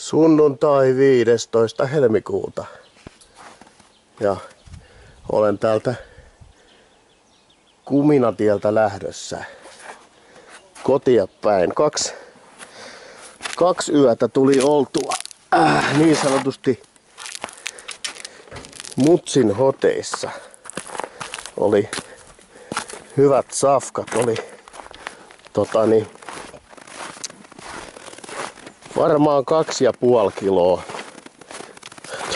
Sunnuntai 15. helmikuuta. Ja olen täältä Kuminatieltä lähdössä kotia päin. Kaksi, kaksi yötä tuli oltua äh, niin sanotusti Mutsin hoteissa. Oli hyvät safkat, oli tota niin, varmaan kaksi ja puoli kiloa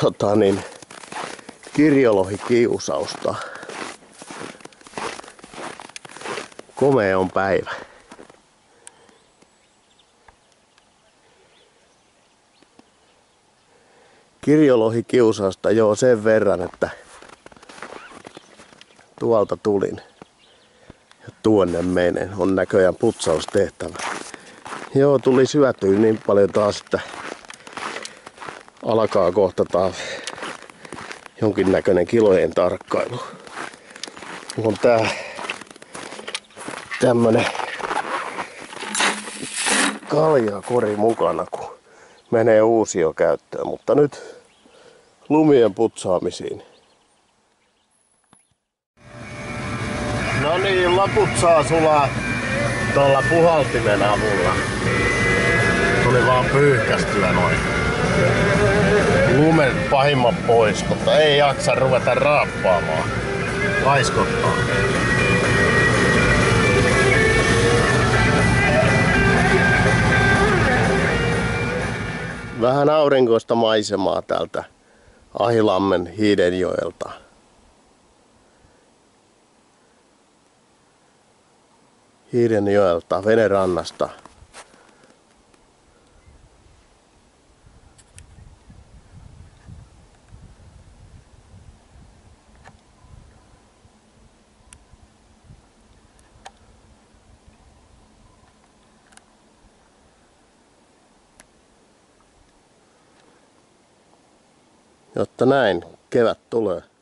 tota niin, kirjolohikiusausta. Komea on päivä. Kirjolohikiusausta joo sen verran, että tuolta tulin ja tuonne menen. On näköjään putsaustehtävä. Joo, tuli syötyä niin paljon taas, että alkaa kohta taas jonkinnäköinen kilojen tarkkailu. On tää tämmönen kaljakori mukana, kun menee uusio käyttöön, mutta nyt lumien putsaamisiin. No niin, laput saa sulaa tuolla puhaltimen avulla. Tuli vaan pyyhkästyä noin. Lumen pahimman pois, mutta ei jaksa ruveta raappaamaan. Laiskottaa. Vähän aurinkoista maisemaa täältä Ahilammen Hiidenjoelta. Hiidenjoelta, venerannasta. Jotta näin kevät tulee.